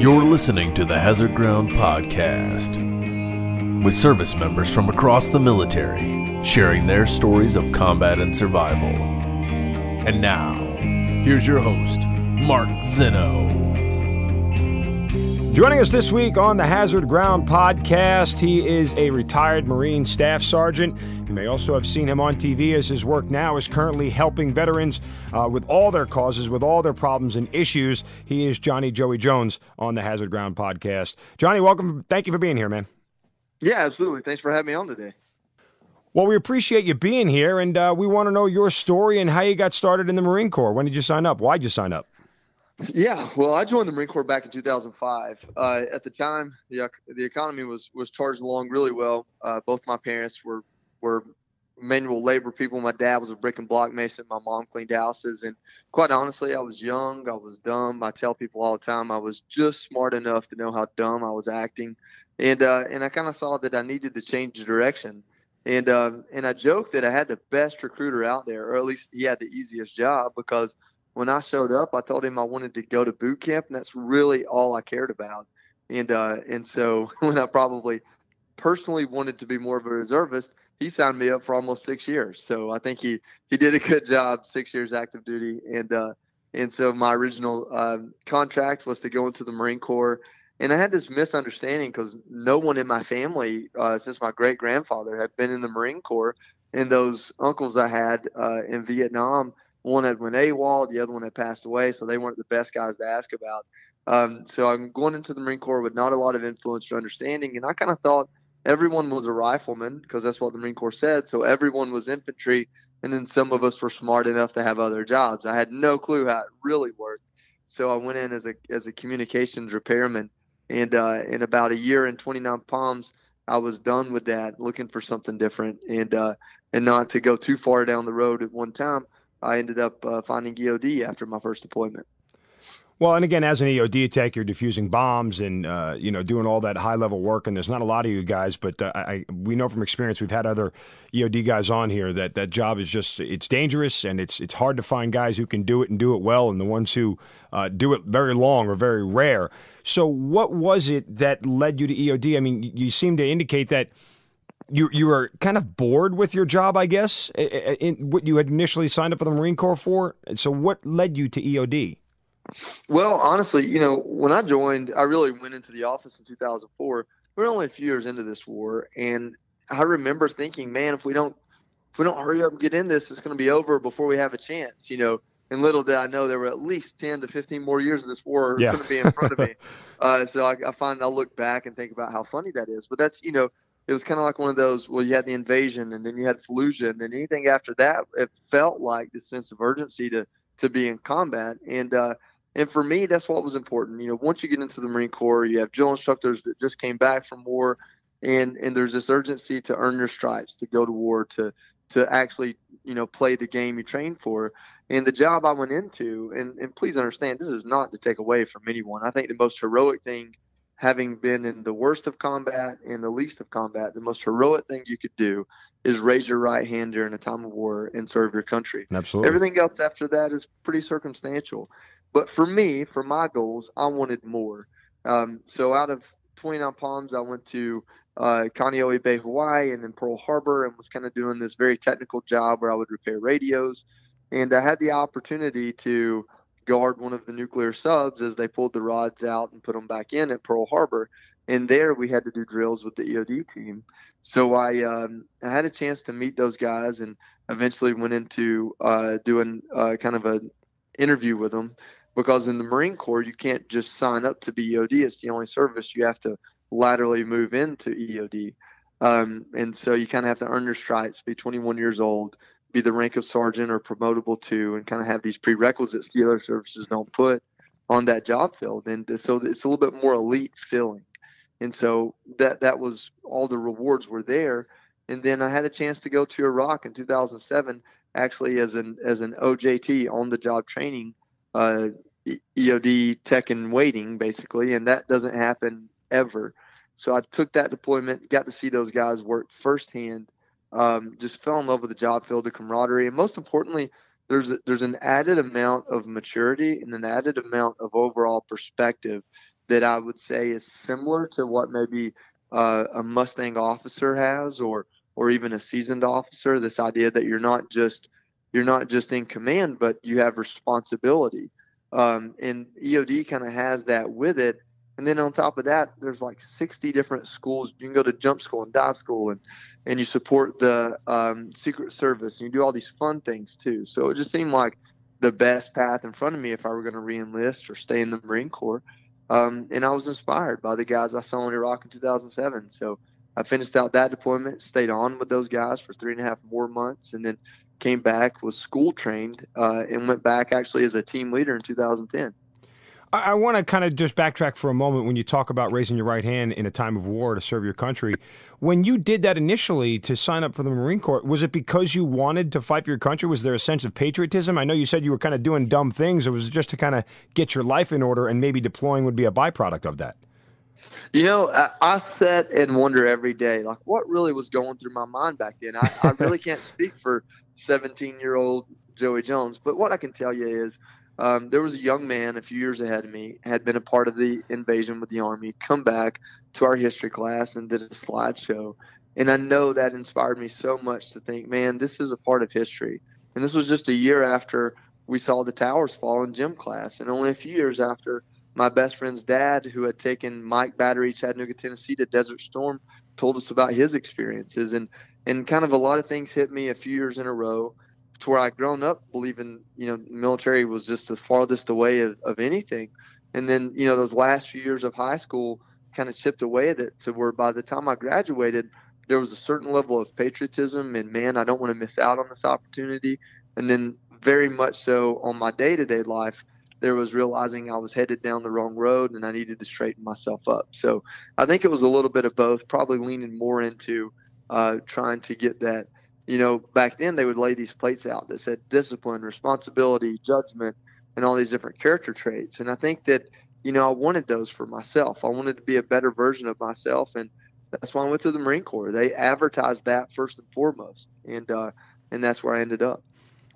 You're listening to the Hazard Ground Podcast with service members from across the military sharing their stories of combat and survival. And now, here's your host, Mark Zeno. Joining us this week on the Hazard Ground podcast, he is a retired Marine Staff Sergeant. You may also have seen him on TV as his work now is currently helping veterans uh, with all their causes, with all their problems and issues. He is Johnny Joey Jones on the Hazard Ground podcast. Johnny, welcome. Thank you for being here, man. Yeah, absolutely. Thanks for having me on today. Well, we appreciate you being here, and uh, we want to know your story and how you got started in the Marine Corps. When did you sign up? Why did you sign up? Yeah, well, I joined the Marine Corps back in 2005. Uh, at the time, the the economy was was charged along really well. Uh, both my parents were were manual labor people. My dad was a brick and block mason. My mom cleaned houses, and quite honestly, I was young. I was dumb. I tell people all the time I was just smart enough to know how dumb I was acting, and uh, and I kind of saw that I needed to change the direction. And uh, and I joked that I had the best recruiter out there, or at least he had the easiest job because when I showed up, I told him I wanted to go to boot camp, and that's really all I cared about. And uh, and so when I probably personally wanted to be more of a reservist, he signed me up for almost six years. So I think he he did a good job, six years active duty, and uh, and so my original um, contract was to go into the Marine Corps. And I had this misunderstanding because no one in my family, uh, since my great grandfather, had been in the Marine Corps. And those uncles I had uh, in Vietnam, one had went AWOL, the other one had passed away, so they weren't the best guys to ask about. Um, so I'm going into the Marine Corps with not a lot of influence or understanding, and I kind of thought everyone was a rifleman because that's what the Marine Corps said. So everyone was infantry, and then some of us were smart enough to have other jobs. I had no clue how it really worked, so I went in as a as a communications repairman, and uh, in about a year and 29 palms, I was done with that, looking for something different, and uh, and not to go too far down the road at one time. I ended up uh, finding EOD after my first deployment. Well, and again, as an EOD tech, you're defusing bombs and uh, you know doing all that high level work. And there's not a lot of you guys, but uh, I, we know from experience, we've had other EOD guys on here that that job is just it's dangerous and it's it's hard to find guys who can do it and do it well, and the ones who uh, do it very long are very rare. So, what was it that led you to EOD? I mean, you seem to indicate that you you were kind of bored with your job, I guess, in what you had initially signed up for the Marine Corps for. So, what led you to EOD? Well, honestly, you know, when I joined, I really went into the office in 2004. We are only a few years into this war, and I remember thinking, man, if we don't if we don't hurry up and get in this, it's going to be over before we have a chance. You know, and little did I know there were at least 10 to 15 more years of this war yeah. going to be in front of me. uh, so I, I find I look back and think about how funny that is. But that's you know it was kind of like one of those. Well, you had the invasion, and then you had Fallujah, and then anything after that, it felt like this sense of urgency to to be in combat. And uh, and for me, that's what was important. You know, once you get into the Marine Corps, you have drill instructors that just came back from war, and and there's this urgency to earn your stripes, to go to war, to to actually you know play the game you trained for. And the job I went into, and, and please understand, this is not to take away from anyone. I think the most heroic thing having been in the worst of combat and the least of combat, the most heroic thing you could do is raise your right hand during a time of war and serve your country. Absolutely. Everything else after that is pretty circumstantial. But for me, for my goals, I wanted more. Um, so out of 29 Palms, I went to uh, Kaneohe Bay, Hawaii, and then Pearl Harbor, and was kind of doing this very technical job where I would repair radios. And I had the opportunity to guard one of the nuclear subs as they pulled the rods out and put them back in at Pearl Harbor. And there we had to do drills with the EOD team. So I um, I had a chance to meet those guys and eventually went into uh, doing uh, kind of an interview with them because in the Marine Corps you can't just sign up to be EOD. It's the only service you have to laterally move into EOD. Um, and so you kind of have to earn your stripes, be 21 years old, be the rank of sergeant or promotable to, and kind of have these prerequisites the other services don't put on that job field. And so it's a little bit more elite feeling. And so that that was all the rewards were there. And then I had a chance to go to Iraq in 2007, actually as an as an OJT on the job training, uh, EOD tech and waiting basically, and that doesn't happen ever. So I took that deployment, got to see those guys work firsthand um, just fell in love with the job field, the camaraderie, and most importantly, there's a, there's an added amount of maturity and an added amount of overall perspective that I would say is similar to what maybe uh, a Mustang officer has, or or even a seasoned officer. This idea that you're not just you're not just in command, but you have responsibility. Um, and EOD kind of has that with it. And then on top of that, there's like 60 different schools. You can go to jump school and dive school, and and you support the um, Secret Service, and you do all these fun things too. So it just seemed like the best path in front of me if I were going to reenlist or stay in the Marine Corps. Um, and I was inspired by the guys I saw in Iraq in 2007. So I finished out that deployment, stayed on with those guys for three and a half more months, and then came back, was school trained, uh, and went back actually as a team leader in 2010. I, I want to kind of just backtrack for a moment when you talk about raising your right hand in a time of war to serve your country. When you did that initially to sign up for the Marine Corps, was it because you wanted to fight for your country? Was there a sense of patriotism? I know you said you were kind of doing dumb things. Or was it just to kind of get your life in order and maybe deploying would be a byproduct of that? You know, I, I sit and wonder every day, like, what really was going through my mind back then? I, I really can't speak for 17 year old Joey Jones, but what I can tell you is um, there was a young man a few years ahead of me, had been a part of the invasion with the Army, come back to our history class and did a slideshow. And I know that inspired me so much to think, man, this is a part of history. And this was just a year after we saw the towers fall in gym class, and only a few years after my best friend's dad, who had taken Mike Battery, Chattanooga, Tennessee, to Desert Storm, told us about his experiences. And and kind of a lot of things hit me a few years in a row to where I'd grown up believing, you know, military was just the farthest away of, of anything. And then, you know, those last few years of high school kind of chipped away at it to where by the time I graduated, there was a certain level of patriotism and man, I don't want to miss out on this opportunity. And then very much so on my day to day life, there was realizing I was headed down the wrong road and I needed to straighten myself up. So I think it was a little bit of both, probably leaning more into uh, trying to get that you know, back then they would lay these plates out that said discipline, responsibility, judgment, and all these different character traits. And I think that, you know, I wanted those for myself. I wanted to be a better version of myself. And that's why I went to the Marine Corps. They advertised that first and foremost. And, uh, and that's where I ended up.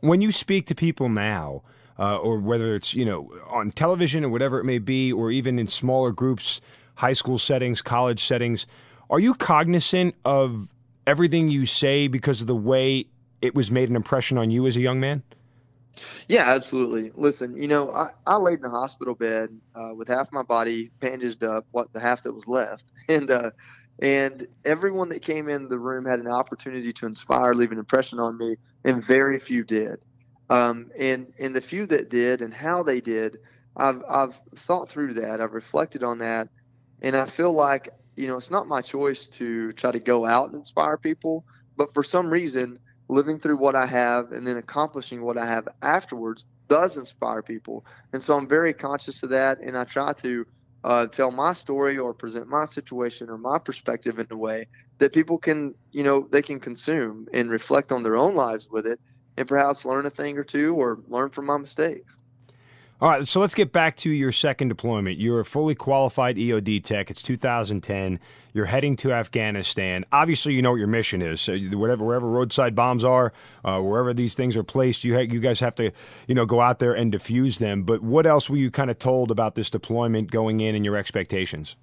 When you speak to people now, uh, or whether it's, you know, on television or whatever it may be, or even in smaller groups, high school settings, college settings, are you cognizant of everything you say because of the way it was made an impression on you as a young man? Yeah, absolutely. Listen, you know, I, I laid in the hospital bed uh, with half my body bandaged up, what the half that was left, and uh, and everyone that came in the room had an opportunity to inspire, leave an impression on me, and very few did. Um, and and the few that did, and how they did, I've I've thought through that. I've reflected on that, and I feel like you know, it's not my choice to try to go out and inspire people, but for some reason, living through what I have and then accomplishing what I have afterwards does inspire people. And so I'm very conscious of that, and I try to uh, tell my story or present my situation or my perspective in a way that people can, you know, they can consume and reflect on their own lives with it, and perhaps learn a thing or two or learn from my mistakes. All right, so let's get back to your second deployment. You're a fully qualified EOD tech. It's 2010. You're heading to Afghanistan. Obviously, you know what your mission is. So whatever, wherever roadside bombs are, uh, wherever these things are placed, you ha- you guys have to, you know, go out there and defuse them. But what else were you kind of told about this deployment going in and your expectations?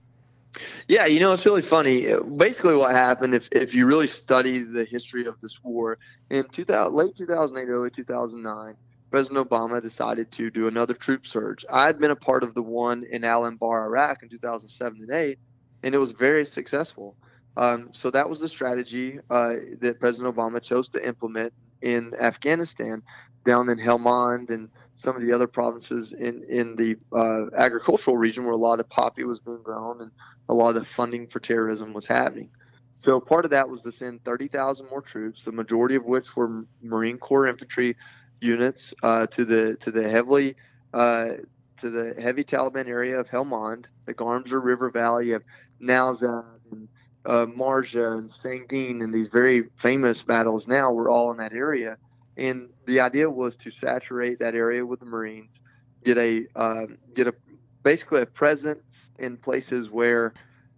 Yeah, you know, it's really funny. Basically, what happened, if, if you really study the history of this war, in 2000, late 2008, early 2009, President Obama decided to do another troop surge. I had been a part of the one in Al Anbar, Iraq in 2007 and 8, and it was very successful. Um, so that was the strategy uh, that President Obama chose to implement in Afghanistan, down in Helmand and some of the other provinces in in the uh, agricultural region where a lot of poppy was being grown and a lot of the funding for terrorism was happening. So part of that was to send 30,000 more troops, the majority of which were Marine Corps infantry units uh, to the to the heavily uh, to the heavy Taliban area of Helmand, the Garmsir River Valley. of Nowzad and uh, Marja and Sangin, and these very famous battles now were all in that area. And the idea was to saturate that area with the Marines, get a uh, get a basically a presence in places where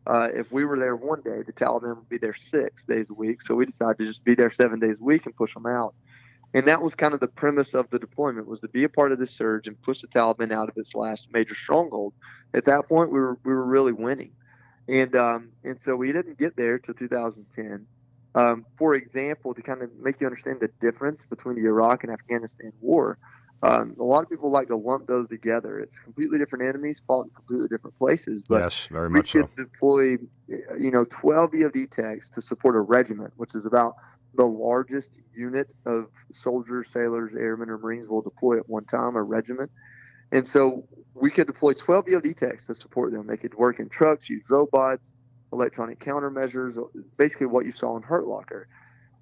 uh, if we were there one day, the Taliban would be there six days a week. So we decided to just be there seven days a week and push them out. And that was kind of the premise of the deployment was to be a part of the surge and push the Taliban out of its last major stronghold. At that point, we were we were really winning, and um, and so we didn't get there till 2010. Um, for example, to kind of make you understand the difference between the Iraq and Afghanistan war, um, a lot of people like to lump those together. It's completely different enemies fought in completely different places. But yes, very much we could so. deploy, you know, 12 EOD techs to support a regiment, which is about the largest unit of soldiers, sailors, airmen, or Marines will deploy at one time, a regiment. And so we could deploy 12 EOD techs to support them. They could work in trucks, use robots, electronic countermeasures, basically what you saw in Hurt Locker.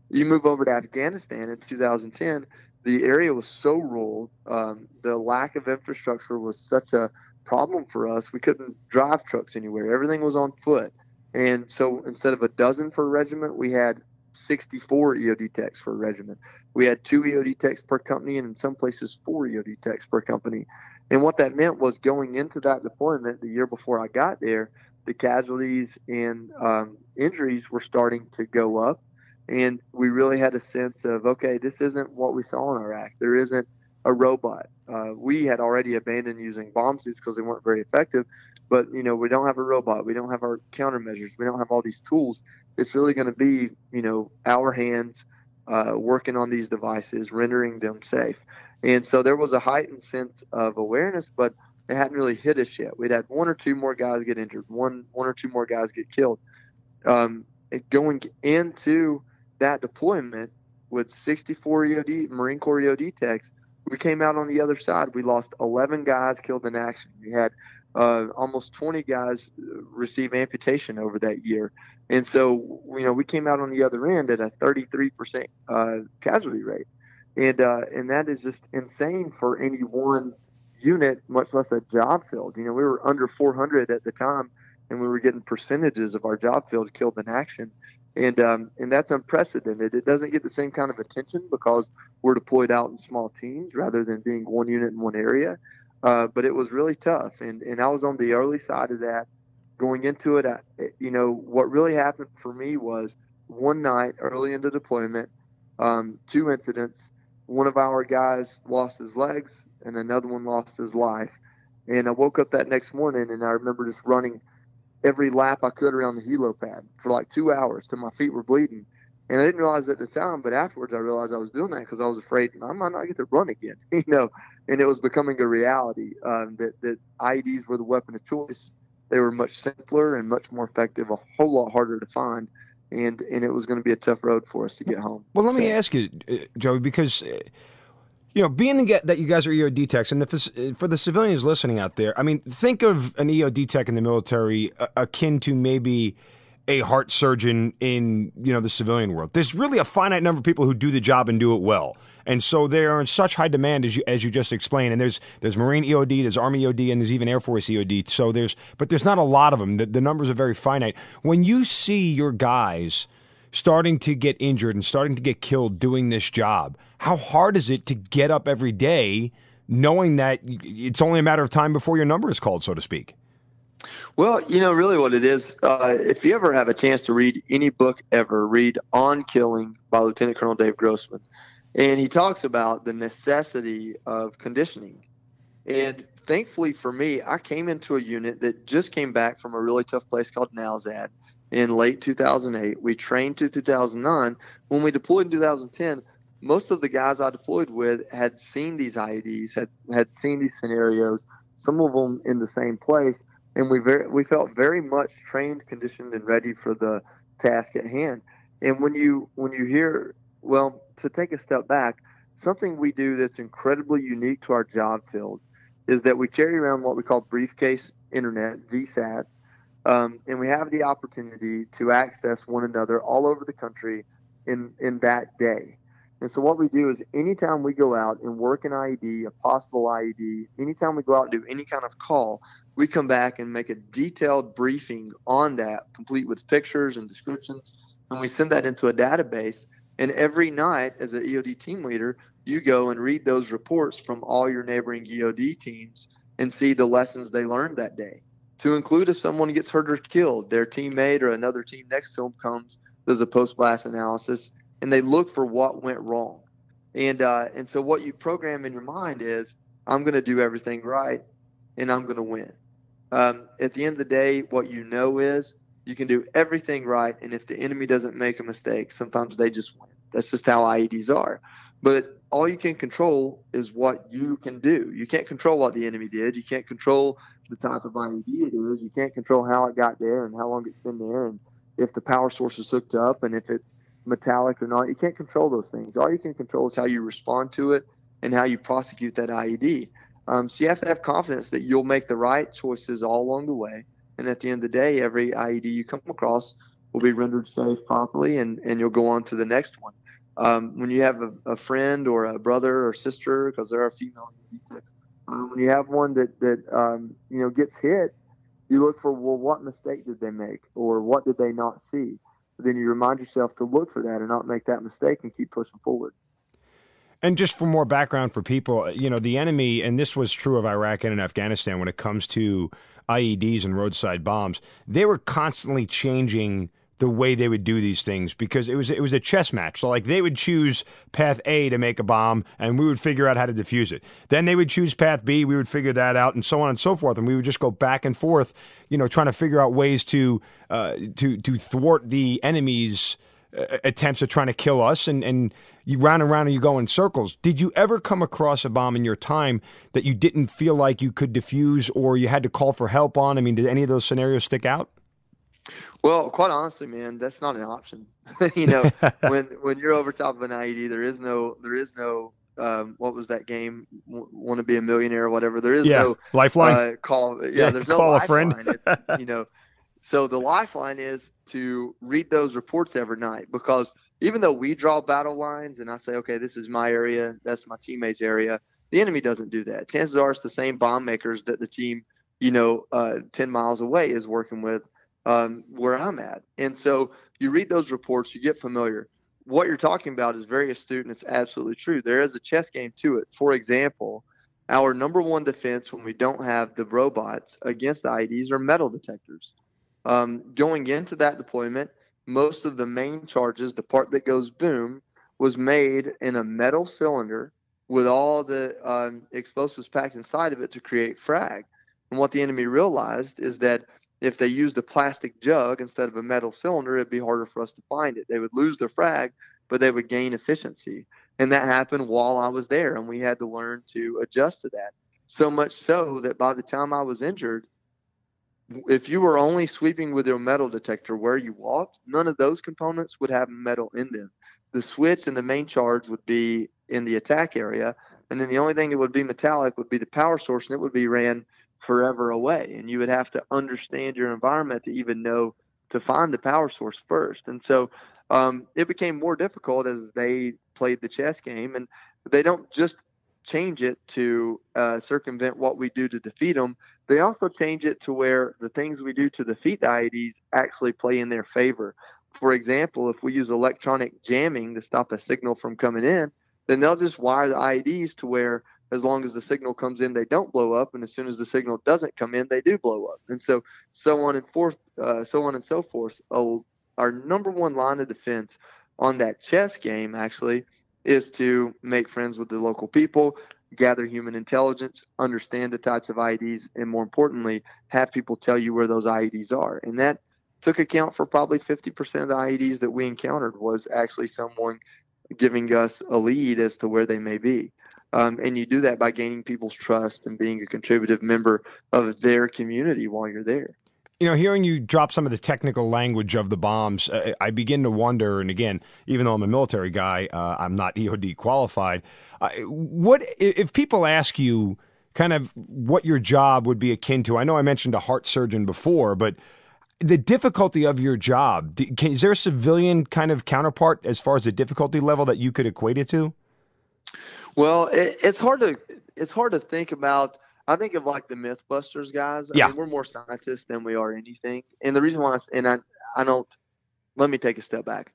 You move over to Afghanistan in 2010, the area was so rural. Um, the lack of infrastructure was such a problem for us. We couldn't drive trucks anywhere. Everything was on foot. And so instead of a dozen for a regiment, we had 64 EOD techs for a regiment. We had two EOD techs per company, and in some places, four EOD techs per company. And what that meant was going into that deployment the year before I got there, the casualties and um, injuries were starting to go up. And we really had a sense of, okay, this isn't what we saw in Iraq. There isn't a robot. Uh, we had already abandoned using bomb suits because they weren't very effective. But you know, we don't have a robot. We don't have our countermeasures. We don't have all these tools. It's really going to be, you know, our hands uh, working on these devices, rendering them safe. And so there was a heightened sense of awareness, but it hadn't really hit us yet. We'd had one or two more guys get injured, one one or two more guys get killed. Um, going into that deployment with 64 EOD Marine Corps EOD techs, we came out on the other side. We lost 11 guys killed in action. We had uh, almost 20 guys receive amputation over that year. And so, you know, we came out on the other end at a 33% uh, casualty rate. And, uh, and that is just insane for any one unit, much less a job field. You know, we were under 400 at the time, and we were getting percentages of our job field killed in action. And, um, and that's unprecedented. It doesn't get the same kind of attention because we're deployed out in small teams rather than being one unit in one area. Uh, but it was really tough, and and I was on the early side of that. Going into it, I, you know, what really happened for me was one night early into deployment, um, two incidents. One of our guys lost his legs, and another one lost his life. And I woke up that next morning, and I remember just running every lap I could around the helo pad for like two hours till my feet were bleeding. And I didn't realize at the time, but afterwards I realized I was doing that because I was afraid I might not get to run again, you know. And it was becoming a reality um, that that IEDs were the weapon of choice. They were much simpler and much more effective, a whole lot harder to find, and and it was going to be a tough road for us to get home. Well, let so. me ask you, uh, Joey, because. Uh, you know, being that you guys are EOD techs, and uh, for the civilians listening out there, I mean, think of an EOD tech in the military akin to maybe a heart surgeon in you know the civilian world. There's really a finite number of people who do the job and do it well, and so they are in such high demand as you as you just explained. And there's there's Marine EOD, there's Army EOD, and there's even Air Force EOD. So there's but there's not a lot of them. The, the numbers are very finite. When you see your guys starting to get injured and starting to get killed doing this job, how hard is it to get up every day knowing that it's only a matter of time before your number is called, so to speak? Well, you know, really what it is, uh, if you ever have a chance to read any book ever, read On Killing by Lieutenant Colonel Dave Grossman. And he talks about the necessity of conditioning. And thankfully for me, I came into a unit that just came back from a really tough place called Nowzad in late 2008. We trained to 2009. When we deployed in 2010, most of the guys I deployed with had seen these IEDs, had, had seen these scenarios, some of them in the same place and we very we felt very much trained, conditioned, and ready for the task at hand. And when you when you hear, well, to take a step back, something we do that's incredibly unique to our job field is that we carry around what we call briefcase internet VSAT, um, and we have the opportunity to access one another all over the country in in that day. And so what we do is anytime we go out and work an IED, a possible IED, anytime we go out and do any kind of call, we come back and make a detailed briefing on that, complete with pictures and descriptions, and we send that into a database. And every night, as an EOD team leader, you go and read those reports from all your neighboring EOD teams and see the lessons they learned that day. To include if someone gets hurt or killed, their teammate or another team next to them comes, does a post blast analysis, and they look for what went wrong. And uh, and so what you program in your mind is I'm going to do everything right, and I'm going to win. Um, at the end of the day, what you know is you can do everything right, and if the enemy doesn't make a mistake, sometimes they just win. That's just how IEDs are. But all you can control is what you can do. You can't control what the enemy did. You can't control the type of IED it is. You can't control how it got there and how long it's been there and if the power source is hooked up and if it's metallic or not. You can't control those things. All you can control is how you respond to it and how you prosecute that IED. Um, so you have to have confidence that you'll make the right choices all along the way. And at the end of the day, every IED you come across will be rendered safe properly and, and you'll go on to the next one. Um, when you have a, a, friend or a brother or sister, because there are female um, when you have one that, that um, you know gets hit, you look for, well, what mistake did they make or what did they not see? then you remind yourself to look for that and not make that mistake and keep pushing forward. And just for more background for people, you know, the enemy, and this was true of Iraq and in Afghanistan when it comes to IEDs and roadside bombs, they were constantly changing the way they would do these things because it was it was a chess match. So like they would choose path A to make a bomb and we would figure out how to defuse it. Then they would choose path B, we would figure that out and so on and so forth and we would just go back and forth, you know, trying to figure out ways to uh, to to thwart the enemy's uh, attempts at trying to kill us and and you round and round and you go in circles. Did you ever come across a bomb in your time that you didn't feel like you could defuse or you had to call for help on? I mean, did any of those scenarios stick out? Well, quite honestly, man, that's not an option. you know, when when you're over top of an IED, there is no there is no um, what was that game? W- Want to be a millionaire or whatever? There is yeah. no lifeline. Uh, call. Yeah, yeah, there's call no a lifeline. friend. it, you know, so the lifeline is to read those reports every night because even though we draw battle lines and I say, okay, this is my area, that's my teammate's area, the enemy doesn't do that. Chances are it's the same bomb makers that the team, you know, uh, 10 miles away is working with um, where I'm at. And so you read those reports, you get familiar. What you're talking about is very astute and it's absolutely true. There is a chess game to it. For example, our number one defense when we don't have the robots against the IEDs are metal detectors. Um, going into that deployment, most of the main charges, the part that goes boom, was made in a metal cylinder with all the um, explosives packed inside of it to create frag. And what the enemy realized is that if they used a plastic jug instead of a metal cylinder, it'd be harder for us to find it. They would lose their frag, but they would gain efficiency. And that happened while I was there, and we had to learn to adjust to that. So much so that by the time I was injured, if you were only sweeping with your metal detector where you walked, none of those components would have metal in them. The switch and the main charge would be in the attack area, and then the only thing that would be metallic would be the power source, and it would be ran forever away. And you would have to understand your environment to even know to find the power source first. And so um, it became more difficult as they played the chess game. And they don't just change it to uh, circumvent what we do to defeat them. They also change it to where the things we do to defeat IEDs actually play in their favor. For example, if we use electronic jamming to stop a signal from coming in, then they'll just wire the IEDs to where as long as the signal comes in, they don't blow up, and as soon as the signal doesn't come in, they do blow up, and so so on and forth, uh, so on and so forth. Oh, our number one line of defense on that chess game actually is to make friends with the local people, gather human intelligence, understand the types of IEDs, and more importantly, have people tell you where those IEDs are, and that took account for probably 50% of the IEDs that we encountered was actually someone giving us a lead as to where they may be. Um, and you do that by gaining people's trust and being a contributive member of their community while you're there. You know, hearing you drop some of the technical language of the bombs, uh, I begin to wonder. And again, even though I'm a military guy, uh, I'm not EOD qualified. Uh, what if people ask you kind of what your job would be akin to? I know I mentioned a heart surgeon before, but the difficulty of your job is there a civilian kind of counterpart as far as the difficulty level that you could equate it to? Well, it, it's hard to it's hard to think about. I think of like the MythBusters guys. I yeah, mean, we're more scientists than we are anything. And the reason why, I, and I, I don't. Let me take a step back.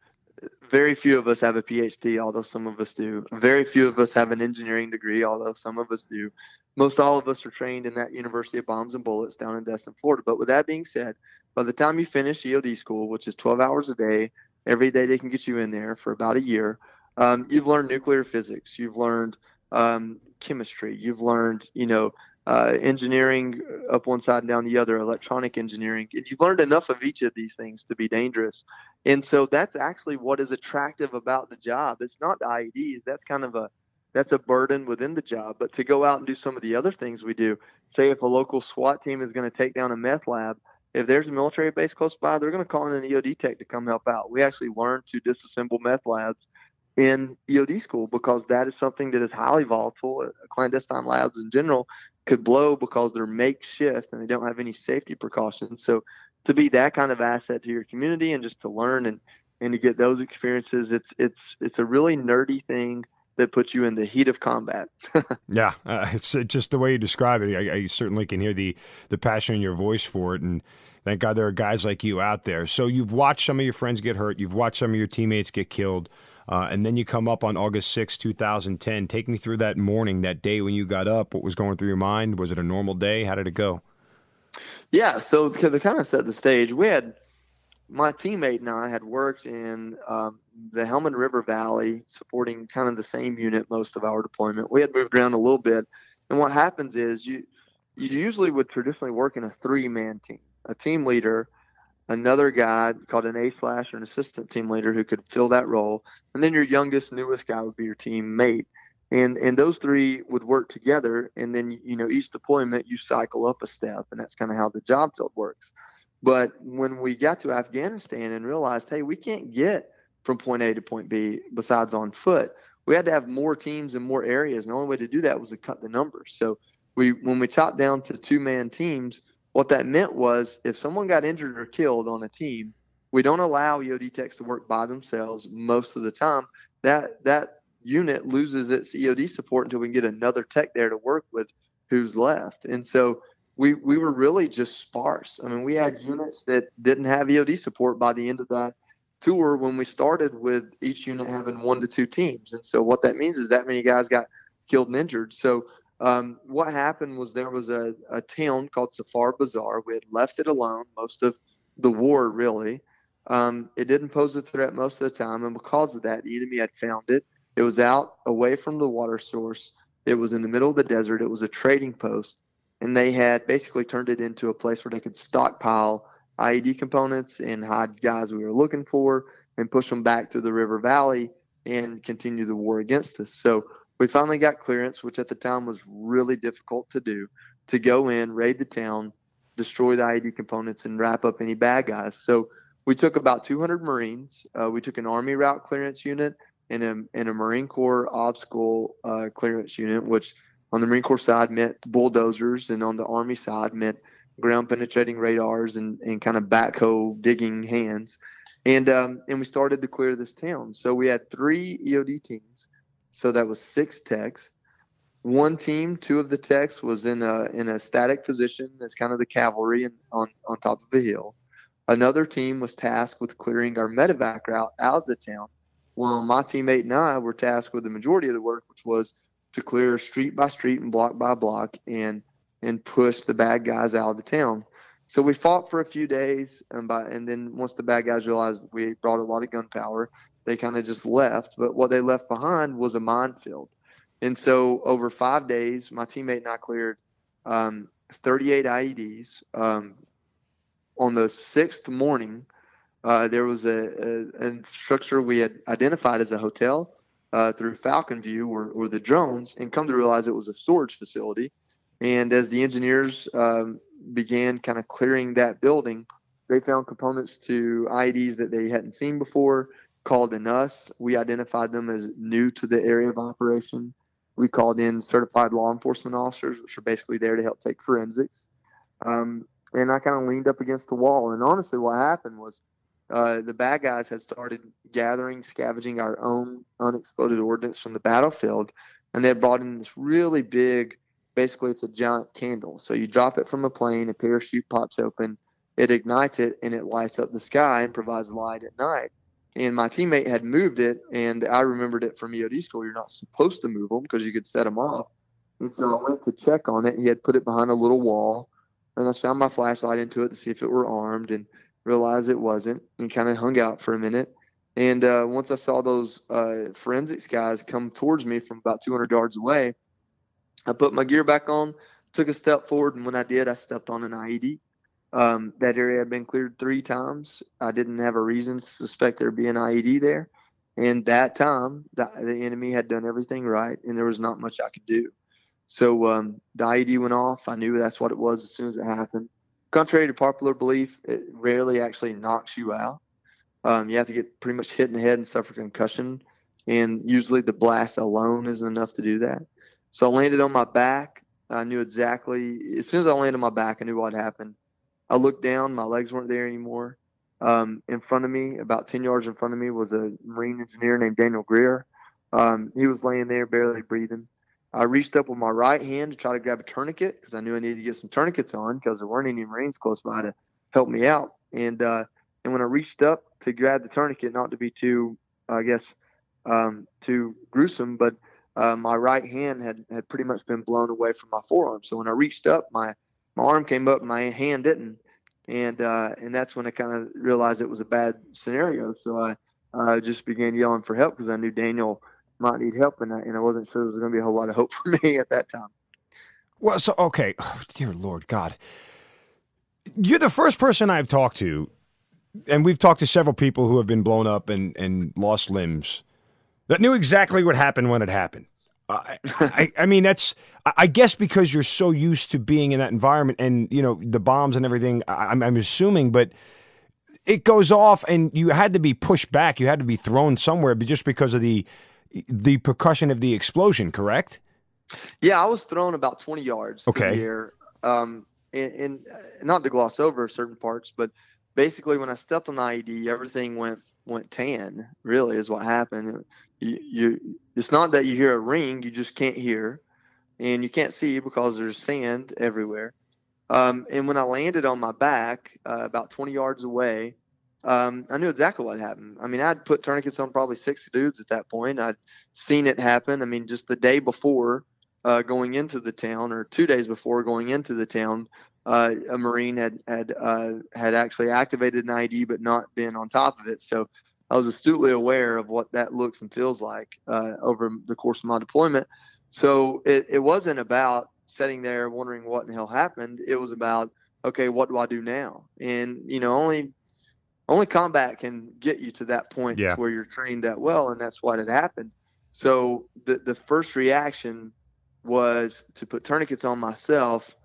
Very few of us have a PhD, although some of us do. Very few of us have an engineering degree, although some of us do. Most all of us are trained in that University of Bombs and Bullets down in Destin, Florida. But with that being said, by the time you finish EOD school, which is 12 hours a day, every day they can get you in there for about a year, um, you've learned nuclear physics, you've learned um, chemistry, you've learned, you know, uh, engineering up one side and down the other, electronic engineering. And you've learned enough of each of these things to be dangerous. And so that's actually what is attractive about the job. It's not the IEDs. That's kind of a that's a burden within the job. But to go out and do some of the other things we do, say if a local SWAT team is going to take down a meth lab, if there's a military base close by, they're going to call in an EOD tech to come help out. We actually learn to disassemble meth labs in EOD school because that is something that is highly volatile. Clandestine labs in general could blow because they're makeshift and they don't have any safety precautions. So to be that kind of asset to your community and just to learn and and to get those experiences, it's it's it's a really nerdy thing that puts you in the heat of combat. yeah, uh, it's just the way you describe it. I, I, certainly can hear the the passion in your voice for it, and thank God there are guys like you out there. So you've watched some of your friends get hurt, you've watched some of your teammates get killed. Uh, and then you come up on August 6, 2010. Take me through that morning, that day when you got up. What was going through your mind? Was it a normal day? How did it go? Yeah, so to kind of set the stage, we had my teammate and I had worked in um, the Helmand River Valley, supporting kind of the same unit most of our deployment. We had moved around a little bit, and what happens is you you usually would traditionally work in a three man team, a team leader, another guy called an A slash or an assistant team leader who could fill that role, and then your youngest, newest guy would be your teammate. And and those three would work together, and then you know each deployment you cycle up a step, and that's kind of how the job field works. But when we got to Afghanistan and realized, hey, we can't get from point A to point B besides on foot, we had to have more teams in more areas, and the only way to do that was to cut the numbers. So we when we chopped down to two man teams, what that meant was if someone got injured or killed on a team, we don't allow EOD techs to work by themselves most of the time. That that unit loses its EOD support until we get another tech there to work with who's left. And so we we were really just sparse. I mean, we had units that didn't have EOD support by the end of that tour when we started with each unit having one to two teams. And so what that means is that many guys got killed and injured. So um, what happened was there was a, a town called Safar Bazaar. We had left it alone most of the war, really. Um, it didn't pose a threat most of the time, and because of that, the enemy had found it. It was out away from the water source. It was in the middle of the desert. It was a trading post, and they had basically turned it into a place where they could stockpile IED components and hide guys we were looking for and push them back to the river valley and continue the war against us. So we finally got clearance, which at the time was really difficult to do, to go in, raid the town, destroy the IED components, and wrap up any bad guys. So we took about 200 Marines. Uh, we took an Army route clearance unit and a, and a Marine Corps obstacle uh, clearance unit, which on the Marine Corps side meant bulldozers, and on the Army side meant ground penetrating radars and, and kind of backhoe digging hands. And um, and we started to clear this town. So we had three EOD teams so that was six techs. One team, two of the techs was in a in a static position as kind of the cavalry on on top of a hill. Another team was tasked with clearing our medevac route out of the town. Well, my teammate and I were tasked with the majority of the work, which was to clear street by street and block by block and and push the bad guys out of the town. So we fought for a few days, and by and then once the bad guys realized we brought a lot of gunpowder, they kind of just left. But what they left behind was a minefield. And so over five days, my teammate and I cleared um, 38 IEDs. Um, on the sixth morning, uh, there was a, a, a, structure we had identified as a hotel uh, through Falcon View or, or, the drones, and come to realize it was a storage facility. And as the engineers um, began kind of clearing that building, they found components to IEDs that they hadn't seen before called in us. We identified them as new to the area of operation. We called in certified law enforcement officers, which are basically there to help take forensics. Um, and I kind of leaned up against the wall. And honestly, what happened was uh, the bad guys had started gathering, scavenging our own unexploded ordnance from the battlefield. And they brought in this really big, basically, it's a giant candle. So you drop it from a plane, a parachute pops open, it ignites it, and it lights up the sky and provides light at night and my teammate had moved it, and I remembered it from EOD school. You're not supposed to move them because you could set them off. And so I went to check on it. He had put it behind a little wall, and I shined my flashlight into it to see if it were armed, and realized it wasn't, and kind of hung out for a minute. And uh, once I saw those uh, forensics guys come towards me from about 200 yards away, I put my gear back on, took a step forward, and when I did, I stepped on an IED. Um, that area had been cleared three times. I didn't have a reason to suspect there'd be an IED there. And that time, the, the enemy had done everything right, and there was not much I could do. So um, the IED went off. I knew that's what it was as soon as it happened. Contrary to popular belief, it rarely actually knocks you out. Um, you have to get pretty much hit in the head and suffer concussion, and usually the blast alone isn't enough to do that. So I landed on my back. I knew exactly as soon as I landed on my back, I knew what happened. I looked down, my legs weren't there anymore. Um, in front of me, about 10 yards in front of me, was a Marine engineer named Daniel Greer. Um, he was laying there, barely breathing. I reached up with my right hand to try to grab a tourniquet because I knew I needed to get some tourniquets on because there weren't any Marines close by to help me out. And uh, and when I reached up to grab the tourniquet, not to be too, I guess, um, too gruesome, but uh, my right hand had, had pretty much been blown away from my forearm. So when I reached up, my my arm came up, my hand didn't, and uh, and that's when I kind of realized it was a bad scenario. So I uh, just began yelling for help because I knew Daniel might need help, and I, and I wasn't sure there was going to be a whole lot of hope for me at that time. Well, so okay, oh, dear Lord God, you're the first person I've talked to, and we've talked to several people who have been blown up and and lost limbs that knew exactly what happened when it happened. I, I, I mean, that's I guess because you're so used to being in that environment, and you know the bombs and everything. I'm, I'm assuming, but it goes off, and you had to be pushed back. You had to be thrown somewhere, but just because of the the percussion of the explosion, correct? Yeah, I was thrown about 20 yards okay. air. Um, and, and, not to gloss over certain parts, but basically when I stepped on the IED, everything went went tan. Really, is what happened. You, you, it's not that you hear a ring; you just can't hear, and you can't see because there's sand everywhere. Um, and when I landed on my back, uh, about 20 yards away, um, I knew exactly what happened. I mean, I'd put tourniquets on probably six dudes at that point. I'd seen it happen. I mean, just the day before uh, going into the town, or two days before going into the town, uh, a Marine had had uh, had actually activated an IED but not been on top of it. So I was astutely aware of what that looks and feels like uh, over the course of my deployment. So it, it wasn't about sitting there wondering what in the hell happened. It was about okay, what do I do now? And you know, only only combat can get you to that point yeah. where you're trained that well, and that's what had happened. So the the first reaction was to put tourniquets on myself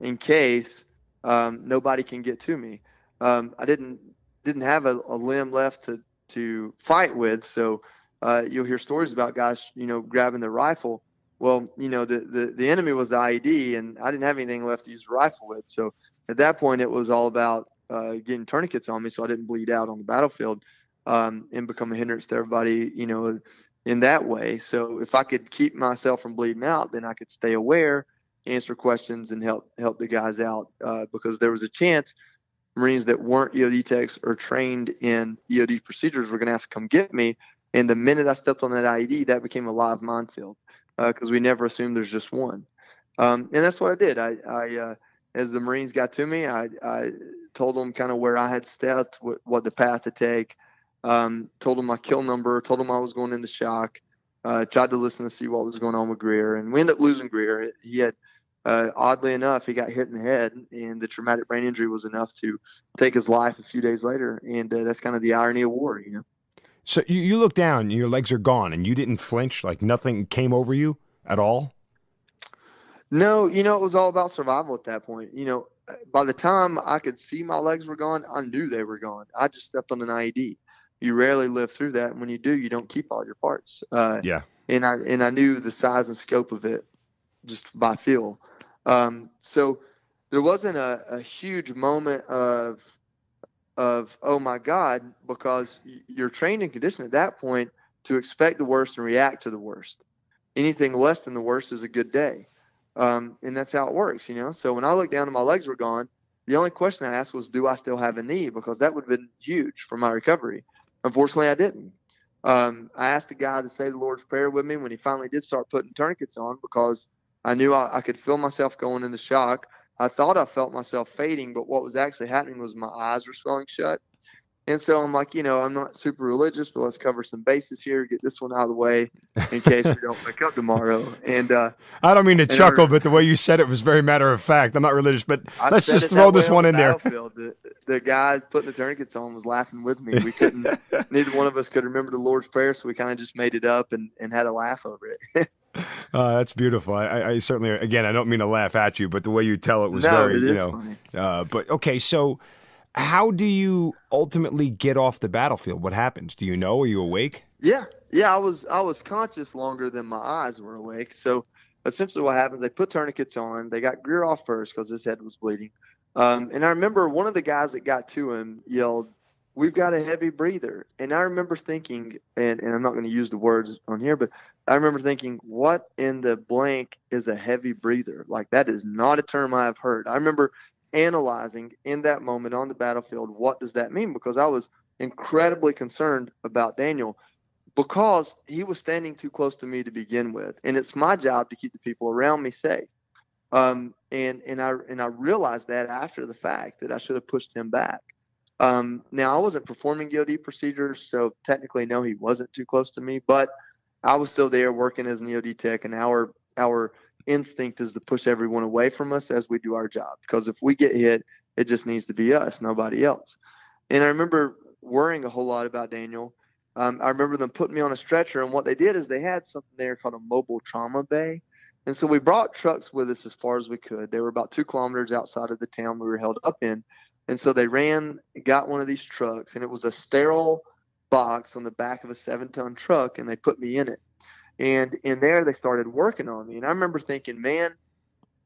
in case um, nobody can get to me. Um, I didn't didn't have a, a, limb left to to fight with, so uh, you'll hear stories about guys, you know, grabbing the rifle. Well, you know, the, the the enemy was the IED, and I didn't have anything left to use the rifle with. So at that point, it was all about uh, getting tourniquets on me so I didn't bleed out on the battlefield um, and become a hindrance to everybody, you know, in that way. So if I could keep myself from bleeding out, then I could stay aware, answer questions, and help help the guys out uh, because there was a chance Marines that weren't EOD techs or trained in EOD procedures were going to have to come get me. And the minute I stepped on that IED, that became a live minefield because uh, we never assumed there's just one. Um, and that's what I did. I, I uh, as the Marines got to me, I, I told them kind of where I had stepped, what, what the path to take, um, told them my kill number, told them I was going into shock, uh, tried to listen to see what was going on with Greer. And we ended up losing Greer. He had, uh, oddly enough, he got hit in the head, and the traumatic brain injury was enough to take his life a few days later. And uh, that's kind of the irony of war, you know. So you, you look down, your legs are gone, and you didn't flinch, like nothing came over you at all? No, you know, it was all about survival at that point. You know, by the time I could see my legs were gone, I knew they were gone. I just stepped on an IED. You rarely live through that, and when you do, you don't keep all your parts. Uh, yeah. And I and I knew the size and scope of it just by feel. Um, so there wasn't a, a huge moment of of oh my god because you're trained and conditioned at that point to expect the worst and react to the worst. Anything less than the worst is a good day. Um, and that's how it works, you know. So when I looked down and my legs were gone, the only question I asked was, "Do I still have a knee?" Because that would have been huge for my recovery. Unfortunately, I didn't. Um, I asked the guy to say the Lord's Prayer with me when he finally did start putting tourniquets on because I knew I, I could feel myself going into shock. I thought I felt myself fading, but what was actually happening was my eyes were swelling shut. And so I'm like, you know, I'm not super religious, but let's cover some bases here, get this one out of the way in case we don't wake up tomorrow. And uh, I don't mean to chuckle, but the way you said it was very matter of fact. I'm not religious, but I let's just throw this one on in there. The, the, guy putting the tourniquets on was laughing with me. We couldn't, neither one of us could remember the Lord's Prayer, so we kind of just made it up and, and had a laugh over it. Uh, that's beautiful. I, I, certainly, again, I don't mean to laugh at you, but the way you tell it was no, very, it you know. Uh, but okay, so how do you ultimately get off the battlefield? What happens? Do you know? Are you awake? Yeah, yeah. I was I was conscious longer than my eyes were awake. So essentially, what happened? They put tourniquets on. They got Greer off first because his head was bleeding. Um, and I remember one of the guys that got to him yelled, "We've got a heavy breather." And I remember thinking, and, and I'm not going to use the words on here, but I remember thinking, "What in the blank is a heavy breather?" Like that is not a term I have heard. I remember analyzing in that moment on the battlefield what does that mean because I was incredibly concerned about Daniel because he was standing too close to me to begin with and it's my job to keep the people around me safe um, and and I and I realized that after the fact that I should have pushed him back um, now I wasn't performing EOD procedures so technically no he wasn't too close to me but I was still there working as an EOD tech and our our instinct is to push everyone away from us as we do our job. Because if we get hit, it just needs to be us, nobody else. And I remember worrying a whole lot about Daniel. Um, I remember them putting me on a stretcher, and what they did is they had something there called a mobile trauma bay. And so we brought trucks with us as far as we could. They were about two kilometers outside of the town we were held up in. And so they ran, got one of these trucks, and it was a sterile box on the back of a seven ton truck, and they put me in it. And in there, they started working on me. And I remember thinking, man,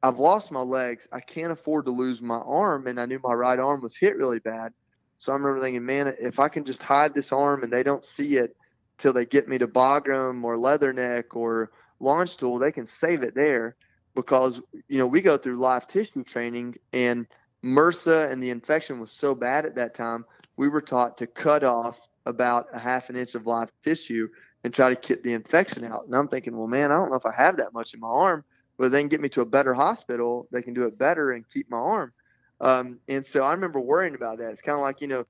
I've lost my legs. I can't afford to lose my arm. And I knew my right arm was hit really bad. So I remember thinking, man, if I can just hide this arm and they don't see it till they get me to Bagram or Leatherneck or Landstuhl, they can save it there because, you know, we go through live tissue training and MRSA and the infection was so bad at that time, we were taught to cut off about a half an inch of live tissue and try to get the infection out. And I'm thinking, well, man, I don't know if I have that much in my arm, but they can get me to a better hospital. They can do it better and keep my arm. Um, and so I remember worrying about that. It's kind of like, you know,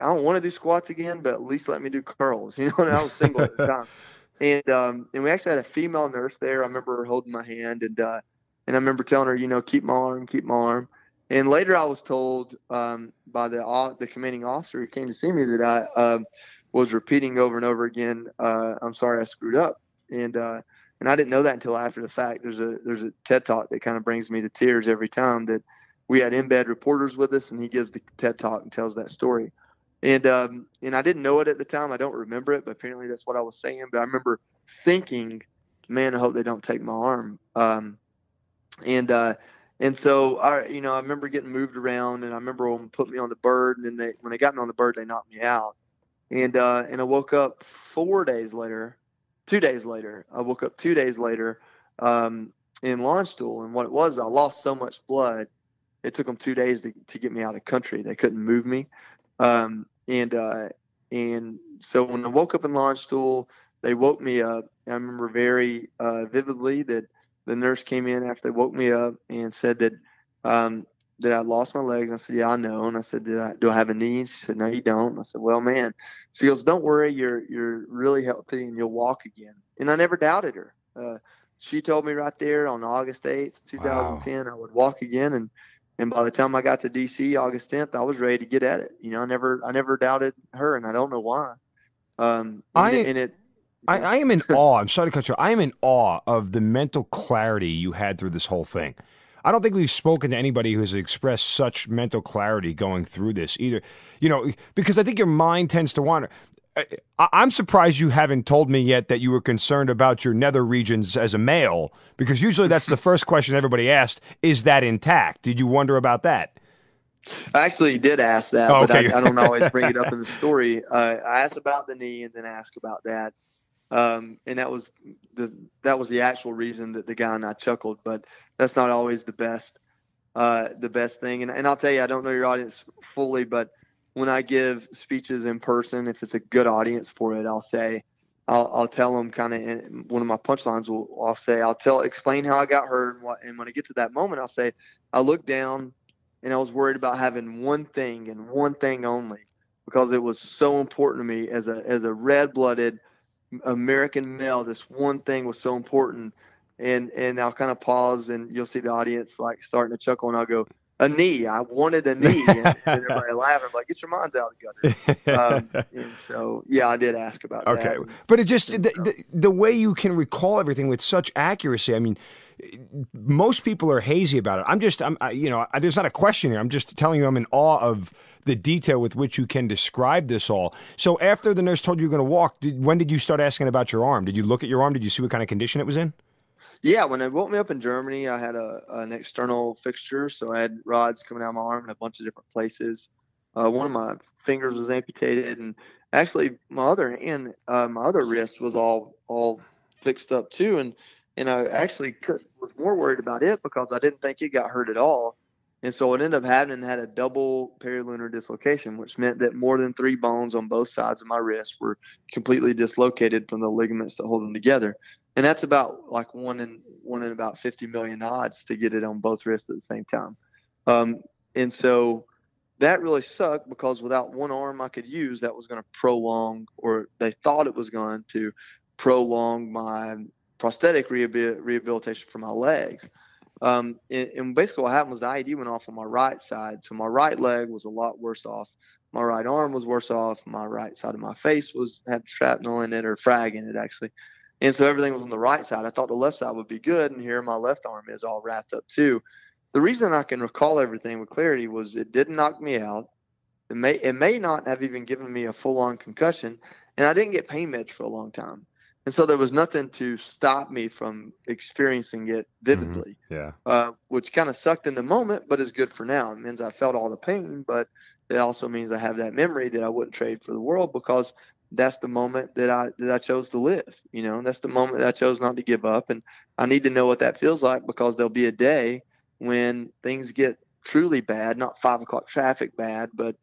I don't want to do squats again, but at least let me do curls. You know, and I was single at the time. And um, and we actually had a female nurse there. I remember her holding my hand, and uh, and I remember telling her, you know, keep my arm, keep my arm. And later, I was told um, by the uh, the commanding officer who came to see me that I um, was repeating over and over again, uh, "I'm sorry, I screwed up," and uh, and I didn't know that until after the fact. There's a there's a TED talk that kind of brings me to tears every time that we had embed reporters with us, and he gives the TED talk and tells that story. And um, and I didn't know it at the time. I don't remember it, but apparently that's what I was saying. But I remember thinking, "Man, I hope they don't take my arm." Um, and uh, and so I, you know, I remember getting moved around, and I remember them put me on the bird, and then they when they got me on the bird, they knocked me out and uh, and I woke up four days later, two days later. I woke up two days later um, in Landstuhl, and what it was, I lost so much blood. It took them two days to, to get me out of country. They couldn't move me, um, and uh, and so when I woke up in Landstuhl, they woke me up. I remember very uh, vividly that the nurse came in after they woke me up and said that um, that I lost my legs. I said, Yeah, I know. And I said, Did I do I have a knee? And she said, No, you don't. And I said, Well, man. She goes, Don't worry, you're you're really healthy and you'll walk again. And I never doubted her. Uh, she told me right there on August 8th, 2010, wow. I would walk again. And and by the time I got to DC August 10th, I was ready to get at it. You know, I never I never doubted her, and I don't know why. Um, I and it. I, I am in awe. I'm sorry to cut you. I am in awe of the mental clarity you had through this whole thing. I don't think we've spoken to anybody who has expressed such mental clarity going through this either. You know, because I think your mind tends to wander. I'm surprised you haven't told me yet that you were concerned about your nether regions as a male, because usually that's the first question everybody asked: Is that intact? Did you wonder about that? I actually did ask that, oh, okay. but I, I, don't always bring it up in the story. Uh, I asked about the knee and then asked about that, um, and that was the that was the actual reason that the guy and I chuckled. But that's not always the best uh, the best thing. And, and I'll tell you, I don't know your audience fully, but when I give speeches in person, if it's a good audience for it, I'll say, I'll, I'll tell them kind of one of my punchlines. Will I'll say I'll tell explain how I got hurt and what. And when I get to that moment, I'll say I looked down and I was worried about having one thing and one thing only because it was so important to me as a as a red blooded American male. This one thing was so important, and and I'll kind of pause and you'll see the audience like starting to chuckle, and I'll go, a knee. I wanted a knee. And, and everybody laughing. I'm like, get your minds out of the gutter. Um, and so, yeah, I did ask about okay. that. Okay. But it just, the, so. the, the, way you can recall everything with such accuracy, I mean, most people are hazy about it. I'm just, I'm, I, you know, I, there's not a question here. I'm just telling you I'm in awe of the detail with which you can describe this all. So after the nurse told you you're going to walk, did, when did you start asking about your arm? Did you look at your arm? Did you see what kind of condition it was in? Yeah, when they woke me up in Germany, I had a an external fixture, so I had rods coming out of my arm in a bunch of different places. Uh, one of my fingers was amputated, and actually my other hand, uh, my other wrist was all all fixed up too. And and I actually was more worried about it because I didn't think it got hurt at all. And so it ended up having had a double perilunate dislocation, which meant that more than three bones on both sides of my wrist were completely dislocated from the ligaments that hold them together and that's about like one in one in about 50 million odds to get it on both wrists at the same time. Um, and so that really sucked because without one arm I could use, that was going to prolong, or they thought it was going to prolong my prosthetic rehabilitation for my legs. Um, and, and, basically what happened was the IED went off on my right side. So my right leg was a lot worse off. My right arm was worse off. My right side of my face was had shrapnel in it or frag in it actually. And so everything was on the right side. I thought the left side would be good, and here my left arm is all wrapped up too. The reason I can recall everything with clarity was it didn't knock me out. It may it may not have even given me a full on concussion, and I didn't get pain meds for a long time. And so there was nothing to stop me from experiencing it mm-hmm. vividly. Mm-hmm. Yeah. Uh, which kind of sucked in the moment, but is good for now. It means I felt all the pain, but it also means I have that memory that I wouldn't trade for the world because that's the moment that I that I chose to live. You know, that's the moment that I chose not to give up, and I need to know what that feels like because there'll be a day when things get truly bad, not five o'clock traffic bad, but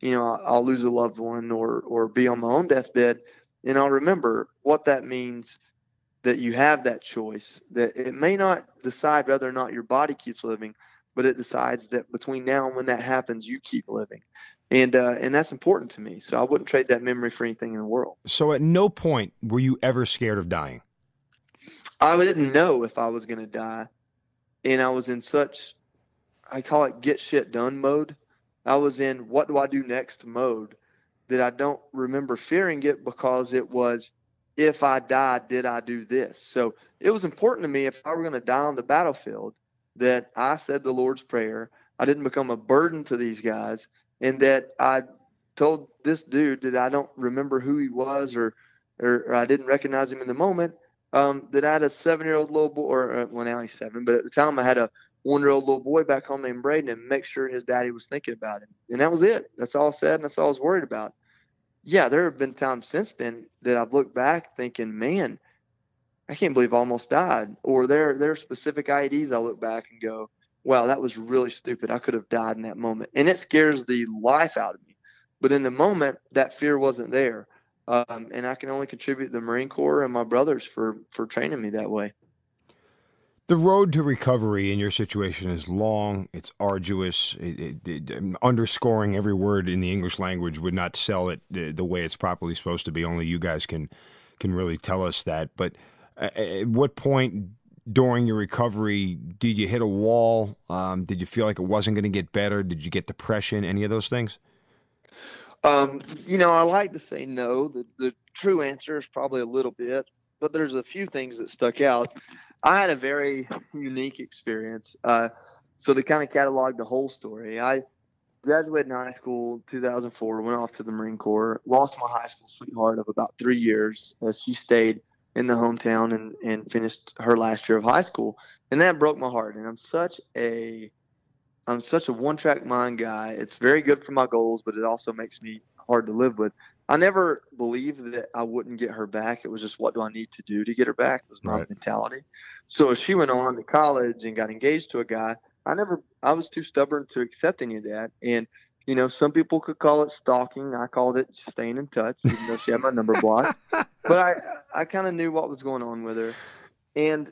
you know, I'll lose a loved one or or be on my own deathbed, and I'll remember what that means that you have that choice. That it may not decide whether or not your body keeps living, but it decides that between now and when that happens, you keep living and uh, and that's important to me. So I wouldn't trade that memory for anything in the world. So at no point were you ever scared of dying. I didn't know if I was going to die, and I was in such, I call it get shit done mode. I was in what do I do next mode that I don't remember fearing it because it was if I die, did I do this? So it was important to me if I were going to die on the battlefield that I said the Lord's Prayer. I didn't become a burden to these guys and that I told this dude that I don't remember who he was or or, or I didn't recognize him in the moment. Um, that I had a seven-year-old little boy, or uh, well now he's seven, but at the time I had a one-year-old little boy back home named Braden, and make sure his daddy was thinking about him, and that was it. That's all I said, and that's all I was worried about. Yeah, there have been times since then that I've looked back thinking, man, I can't believe I almost died. Or there there are specific IEDs I look back and go, wow, that was really stupid. I could have died in that moment. And it scares the life out of me. But in the moment, that fear wasn't there. Um, and I can only contribute the Marine Corps and my brothers for, for training me that way. The road to recovery in your situation is long, it's arduous. It, it, it, underscoring every word in the English language would not sell it the, the way it's properly supposed to be. Only you guys can can really tell us that. But uh, at what point during your recovery, did you hit a wall? Um, did you feel like it wasn't going to get better? Did you get depression? Any of those things? Um, you know, I like to say no. The, the true answer is probably a little bit, but there's a few things that stuck out. I had a very unique experience. Uh, so to kind of catalog the whole story, I graduated in high school 2004, went off to the Marine Corps, lost my high school sweetheart of about three years. She stayed in the hometown and, and finished her last year of high school. And that broke my heart. And I'm such a I'm such a one track mind guy. It's very good for my goals, but it also makes me hard to live with. I never believed that I wouldn't get her back. It was just what do I need to do to get her back was my right. mentality. So she went on to college and got engaged to a guy, I never I was too stubborn to accept any of that. And you know, some people could call it stalking. I called it staying in touch, even though she had my number blocked. but I, I kind of knew what was going on with her, and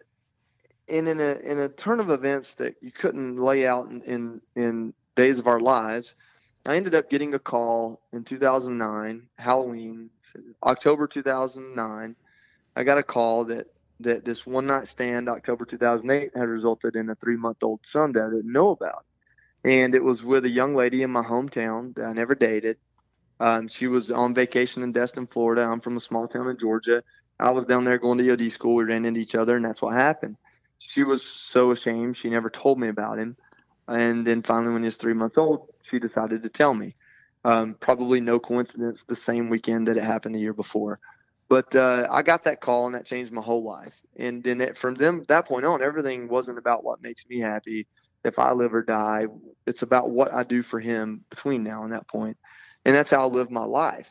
and in a in a turn of events that you couldn't lay out in in, in days of our lives, I ended up getting a call in 2009, Halloween, October 2009. I got a call that that this one night stand, October 2008, had resulted in a three month old son that I didn't know about. And it was with a young lady in my hometown that I never dated. Um, she was on vacation in Destin, Florida. I'm from a small town in Georgia. I was down there going to EOD school. We ran into each other, and that's what happened. She was so ashamed. She never told me about him. And then finally, when he was three months old, she decided to tell me. Um, probably no coincidence, the same weekend that it happened the year before. But uh, I got that call, and that changed my whole life. And then it, from them that point on, everything wasn't about what makes me happy. If I live or die, it's about what I do for him between now and that point. And that's how I live my life.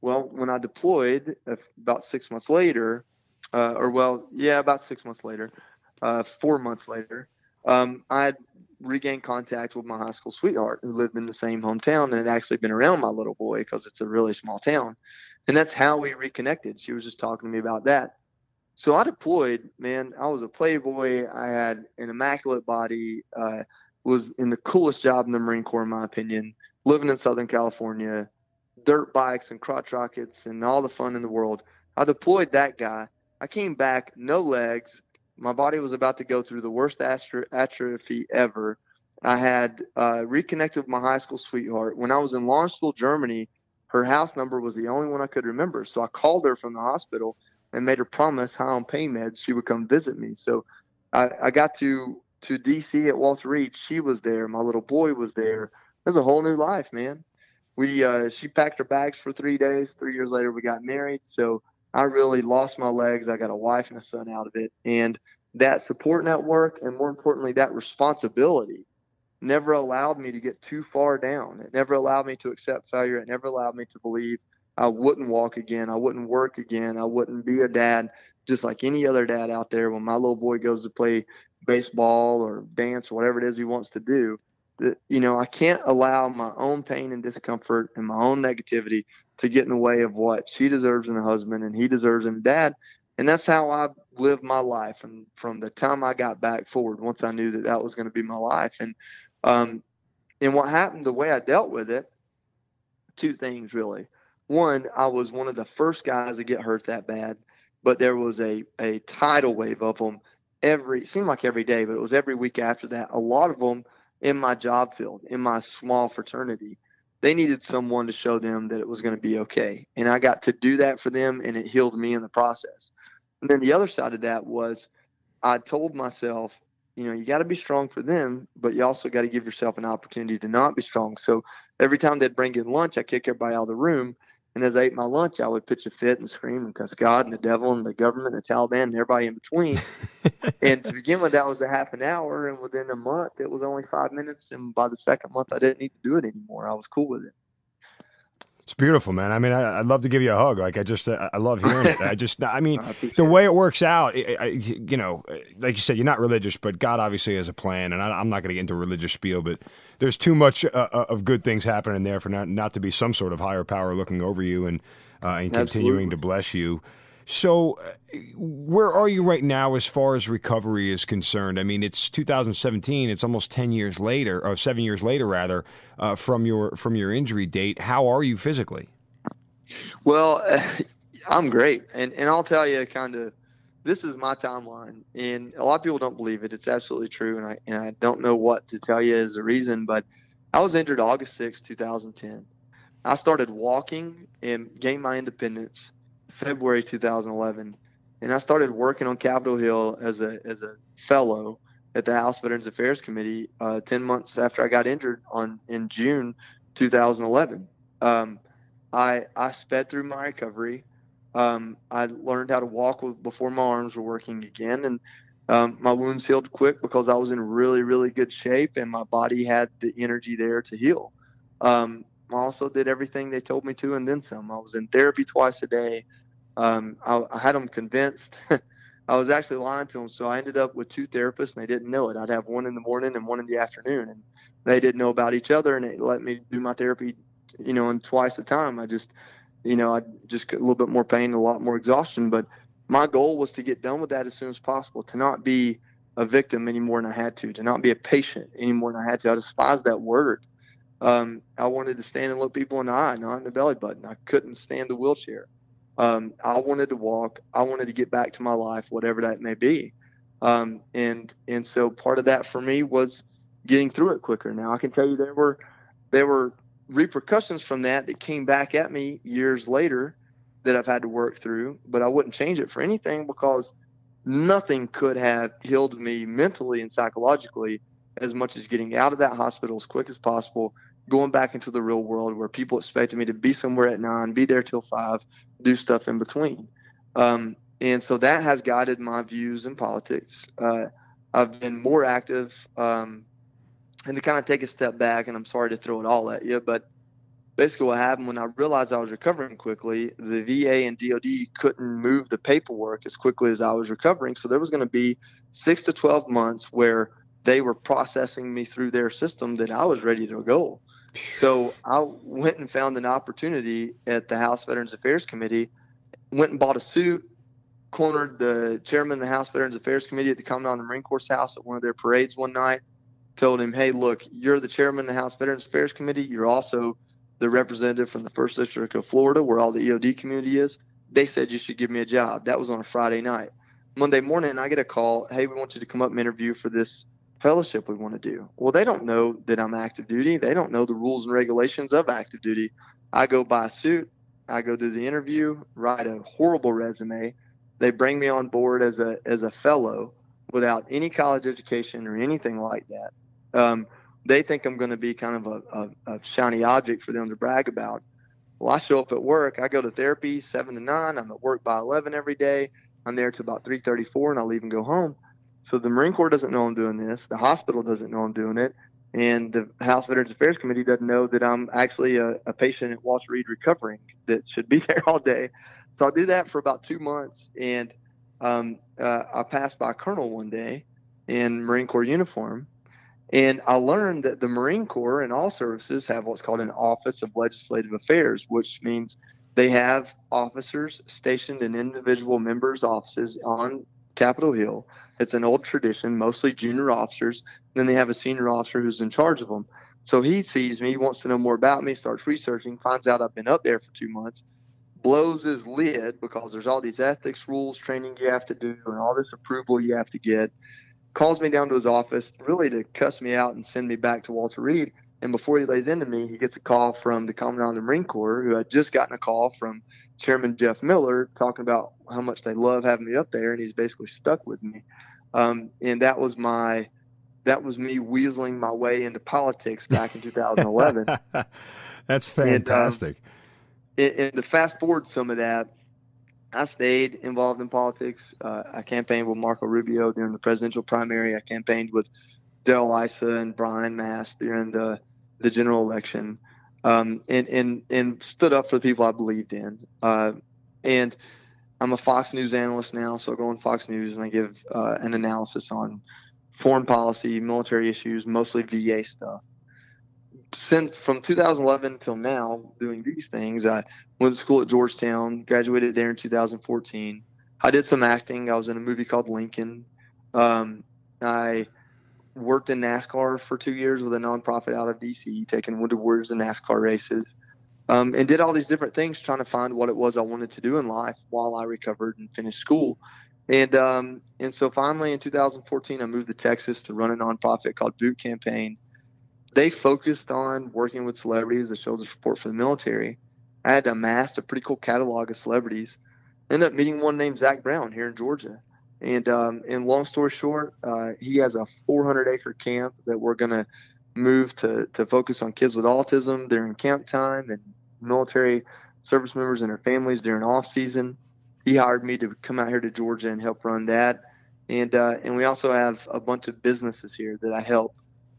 Well, when I deployed about six months later, uh, or well, yeah, about six months later, uh, four months later, um, I regained contact with my high school sweetheart who lived in the same hometown and had actually been around my little boy because it's a really small town. And that's how we reconnected. She was just talking to me about that. So I deployed, man. I was a playboy. I had an immaculate body. Uh, was in the coolest job in the Marine Corps, in my opinion. Living in Southern California, dirt bikes and crotch rockets and all the fun in the world. I deployed that guy. I came back, no legs. My body was about to go through the worst atrophy ever. I had uh, reconnected with my high school sweetheart. When I was in Landstuhl, Germany, her house number was the only one I could remember. So I called her from the hospital and made her promise high on pain meds she would come visit me. So I, I got to to DC at Walter Reed. She was there. My little boy was there. It was a whole new life, man we uh, she packed her bags for three days. Three years later, we got married. So I really lost my legs. I got a wife and a son out of it, and that support network, and more importantly, that responsibility, never allowed me to get too far down. It never allowed me to accept failure. It never allowed me to believe I wouldn't walk again. I wouldn't work again. I wouldn't be a dad just like any other dad out there when my little boy goes to play baseball or dance or whatever it is he wants to do you know, I can't allow my own pain and discomfort and my own negativity to get in the way of what she deserves in a husband and he deserves in a dad. And that's how I lived my life. And from the time I got back forward, once I knew that that was going to be my life. And, um, and what happened, the way I dealt with it, two things really. One, I was one of the first guys to get hurt that bad, but there was a, a tidal wave of them every, seemed like every day, but it was every week after that. A lot of them, in my job field, in my small fraternity. They needed someone to show them that it was going to be okay. And I got to do that for them, and it healed me in the process. And then the other side of that was I told myself, you know, you got to be strong for them, but you also got to give yourself an opportunity to not be strong. So every time they'd bring in lunch, I kick everybody out of the room and as I ate my lunch, I would pitch a fit and scream and cuss God and the devil and the government, and the Taliban, and everybody in between. and to begin with, that was a half an hour, and within a month, it was only five minutes. And by the second month, I didn't need to do it anymore. I was cool with it. It's beautiful, man. I mean, I, would love to give you a hug. Like, I just, uh, I love hearing it. I just, I mean, I the way it works out, I, I, you know, like you said, you're not religious, but God obviously has a plan. And I, am not going to get into religious spiel, but there's too much uh, uh, of good things happening there for not, not to be some sort of higher power looking over you and, uh, and continuing to bless you. So, uh, where are you right now as far as recovery is concerned? I mean, it's 2017. It's almost 10 years later, or seven years later, rather, uh, from your from your injury date. How are you physically? Well, uh, I'm great, and and I'll tell you, kind of, this is my timeline, and a lot of people don't believe it. It's absolutely true, and I and I don't know what to tell you as a reason, but I was injured August 6, 2010. I started walking and gained my independence February 2011, and I started working on Capitol Hill as a as a fellow at the House Veterans Affairs Committee uh, 10 months after I got injured on in June 2011. Um, I I sped through my recovery. Um, I learned how to walk with, before my arms were working again, and um, my wounds healed quick because I was in really really good shape and my body had the energy there to heal. Um, I also did everything they told me to and then some. I was in therapy twice a day. Um, I, I, had them convinced. I was actually lying to them, so I ended up with two therapists, and they didn't know it. I'd have one in the morning and one in the afternoon, and they didn't know about each other, and they let me do my therapy, you know, in twice a time. I just, you know, I just a little bit more pain, a lot more exhaustion, but my goal was to get done with that as soon as possible, to not be a victim any more than I had to, to not be a patient any more than I had to. I despise that word Um, I wanted to stand and look people in the eye, not in the belly button. I couldn't stand the wheelchair. Um, I wanted to walk. I wanted to get back to my life, whatever that may be. Um, and and so part of that for me was getting through it quicker. Now I can tell you there were there were repercussions from that that came back at me years later that I've had to work through, but I wouldn't change it for anything because nothing could have healed me mentally and psychologically as much as getting out of that hospital as quick as possible, going back into the real world where people expected me to be somewhere at nine, be there till five, do stuff in between. Um, and so that has guided my views in politics. Uh, I've been more active. Um, and to kind of take a step back, and I'm sorry to throw it all at you, but basically what happened when I realized I was recovering quickly, the VA and DOD couldn't move the paperwork as quickly as I was recovering. So there was going to be six to 12 months where they were processing me through their system that I was ready to go. So I went and found an opportunity at the House Veterans Affairs Committee, went and bought a suit, cornered the chairman of the House Veterans Affairs Committee at the Commandant of the Marine Corps House at one of their parades one night, told him, hey, look, you're the chairman of the House Veterans Affairs Committee. You're also the representative from the First District of Florida, where all the EOD community is. They said you should give me a job. That was on a Friday night. Monday morning, I get a call. Hey, we want you to come up and interview for this fellowship we want to do. Well, they don't know that I'm active duty. They don't know the rules and regulations of active duty. I go buy a suit. I go do the interview, write a horrible resume. They bring me on board as a as a fellow without any college education or anything like that. Um, they think I'm going to be kind of a, a, a shiny object for them to brag about. Well, I show up at work. I go to therapy seven to nine. I'm at work by eleven every day. I'm there to about three thirty-four, and I'll leave and go home. So the Marine Corps doesn't know I'm doing this. The hospital doesn't know I'm doing it, and the House Veterans Affairs Committee doesn't know that I'm actually a, a patient at Walter Reed recovering that should be there all day. So I do that for about two months, and um, uh, I passed by a colonel one day in Marine Corps uniform, and I learned that the Marine Corps and all services have what's called an Office of Legislative Affairs, which means they have officers stationed in individual members' offices on Capitol Hill. It's an old tradition, mostly junior officers. Then they have a senior officer who's in charge of them. So he sees me, wants to know more about me, starts researching, finds out I've been up there for two months, blows his lid because there's all these ethics rules, training you have to do, and all this approval you have to get calls me down to his office, really to cuss me out and send me back to Walter Reed. And before he lays into me, he gets a call from the Commandant of the Marine Corps, who had just gotten a call from Chairman Jeff Miller talking about how much they love having me up there, and he's basically stuck with me. Um, and that was my, that was me weaseling my way into politics back in 2011. That's fantastic. And, um, and, and to fast forward some of that, I stayed involved in politics. Uh, I campaigned with Marco Rubio during the presidential primary. I campaigned with Darrell Issa and Brian Mast during the the general election, um, and and and stood up for the people I believed in. Uh, and I'm a Fox News analyst now, so I go on Fox News and I give uh, an analysis on foreign policy, military issues, mostly VA stuff since from 2011 till now doing these things. I went to school at Georgetown, graduated there in 2014. I did some acting. I was in a movie called Lincoln. Um, I worked in NASCAR for two years with a nonprofit out of DC, taking Wounded Warriors to NASCAR races, um, and did all these different things trying to find what it was I wanted to do in life while I recovered and finished school. And um, and so finally in 2014, I moved to Texas to run a nonprofit called Boot Campaign they focused on working with celebrities that showed the support for the military. I had amassed a pretty cool catalog of celebrities. Ended up meeting one named Zac Brown here in Georgia. And um, and long story short, uh, he has a 400 acre camp that we're going to move to to focus on kids with autism during camp time and military service members and their families during off season. He hired me to come out here to Georgia and help run that. And uh, and we also have a bunch of businesses here that I help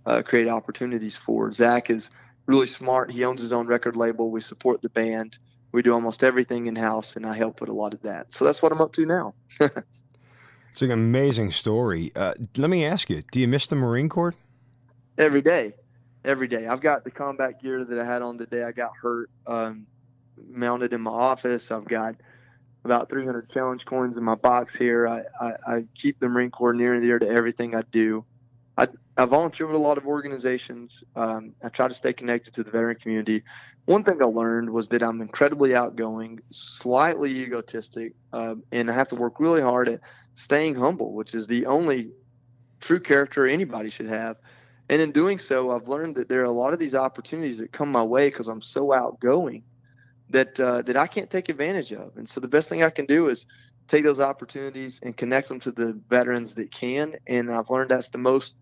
uh, create opportunities for. Zac is really smart. He owns his own record label. We support the band. We do almost everything in house, and I help with a lot of that. So that's what I'm up to now. it's an amazing story. Uh, let me ask you: Do you miss the Marine Corps? Every day, every day. I've got the combat gear that I had on the day I got hurt, um, mounted in my office. I've got about 300 challenge coins in my box here. I, I, I keep the Marine Corps near and dear to everything I do. I, I volunteer with a lot of organizations. Um, I try to stay connected to the veteran community. One thing I learned was that I'm incredibly outgoing, slightly egotistic, uh, and I have to work really hard at staying humble, which is the only true character anybody should have. And in doing so, I've learned that there are a lot of these opportunities that come my way because I'm so outgoing that uh, that I can't take advantage of. And so the best thing I can do is take those opportunities and connect them to the veterans that can. And I've learned that's the most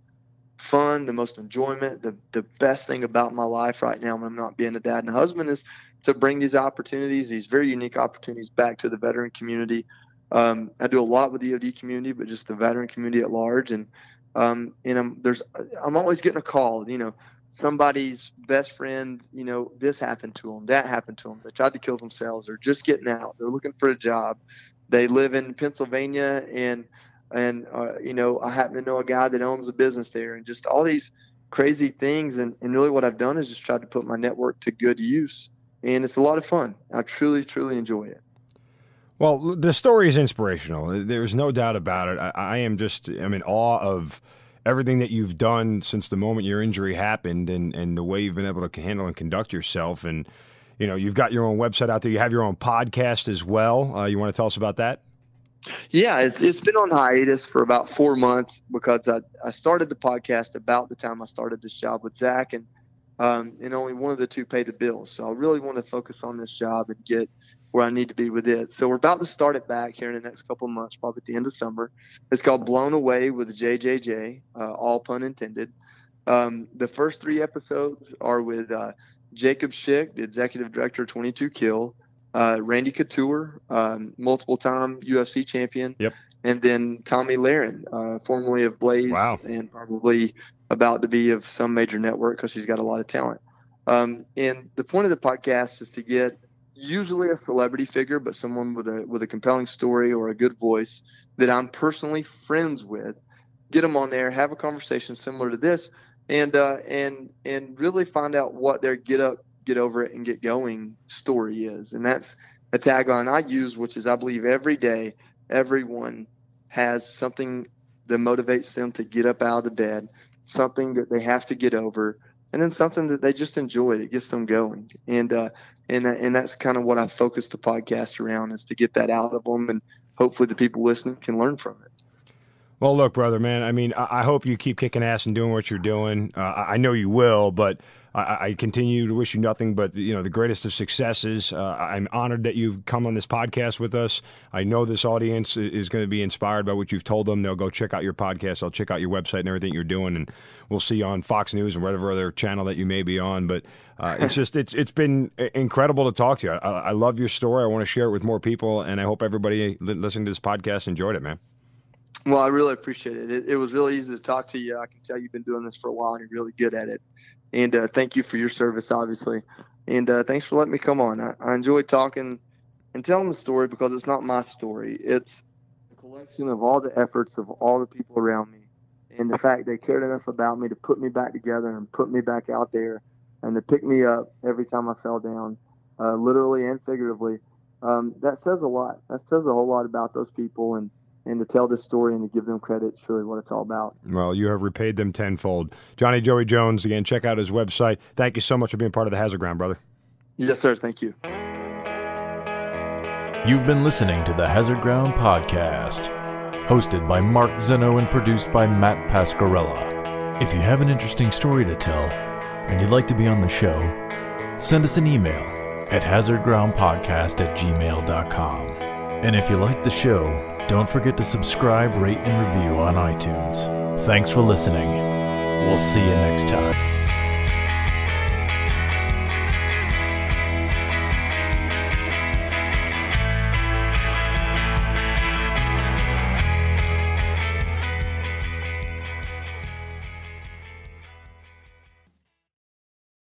fun, the most enjoyment, the the best thing about my life right now when I'm not being a dad and a husband is to bring these opportunities, these very unique opportunities, back to the veteran community. Um, I do a lot with the EOD community, but just the veteran community at large, and um, and I'm there's I'm always getting a call. You know, somebody's best friend, you know, this happened to them, that happened to them. They tried to kill themselves. They're just getting out. They're looking for a job. They live in Pennsylvania, and and uh, you know, I happen to know a guy that owns a business there, and just all these crazy things. And and really, what I've done is just tried to put my network to good use, and it's a lot of fun. I truly, truly enjoy it. Well, the story is inspirational. There's no doubt about it. I, I am just I'm in awe of everything that you've done since the moment your injury happened and, and the way you've been able to handle and conduct yourself. And, you know, you've got your own website out there. You have your own podcast as well. Uh, you want to tell us about that? Yeah, it's it's been on hiatus for about four months because I, I started the podcast about the time I started this job with Zac and um, and only one of the two paid the bills. So I really want to focus on this job and get where I need to be with it. So we're about to start it back here in the next couple of months, probably at the end of summer. It's called Blown Away with JJJ, uh, all pun intended. Um, the first three episodes are with uh, Jacob Schick, the executive director of 22 Kill, uh, Randy Couture, um, multiple time UFC champion, yep. and then Tomi Lahren, uh, formerly of Blaze, wow. and probably about to be of some major network because she's got a lot of talent. Um, and the point of the podcast is to get usually a celebrity figure, but someone with a with a compelling story or a good voice that I'm personally friends with. Get them on there, have a conversation similar to this, and uh, and and really find out what their get up, get over it, and get going story is. And that's a tagline I use, which is I believe every day everyone has something that motivates them to get up out of the bed, something that they have to get over, and then something that they just enjoy that gets them going. And uh, and and that's kind of what I focus the podcast around is to get that out of them, and hopefully the people listening can learn from it. Well, look, brother, man. I mean, I, I hope you keep kicking ass and doing what you're doing. Uh, I know you will, but I, I, continue to wish you nothing but you know the greatest of successes. Uh, I'm honored that you've come on this podcast with us. I know this audience is going to be inspired by what you've told them. They'll go check out your podcast. They'll check out your website and everything you're doing, and we'll see you on Fox News and whatever other channel that you may be on. But uh, it's just it's it's been incredible to talk to you. I, I love your story. I want to share it with more people, and I hope everybody listening to this podcast enjoyed it, man. Well, I really appreciate it. it. it. was really easy to talk to you. I can tell you've been doing this for a while and you're really good at it. And uh, thank you for your service, obviously. And uh, thanks for letting me come on. I, I enjoy talking and telling the story because it's not my story. It's a collection of all the efforts of all the people around me and the fact they cared enough about me to put me back together and put me back out there and to pick me up every time I fell down, uh, literally and figuratively. Um, that says a lot. That says a whole lot about those people and and to tell this story and to give them credit is really what it's all about. Well, you have repaid them tenfold. Johnny Joey Jones, again, check out his website. Thank you so much for being part of the Hazard Ground, brother. Yes, sir. Thank you. You've been listening to the Hazard Ground Podcast, hosted by Mark Zeno and produced by Matt Pasquarella. If you have an interesting story to tell and you'd like to be on the show, send us an email at hazardgroundpodcast at gmail.com. And if you like the show, don't forget to subscribe, rate, and review on iTunes. Thanks for listening. We'll see you next time.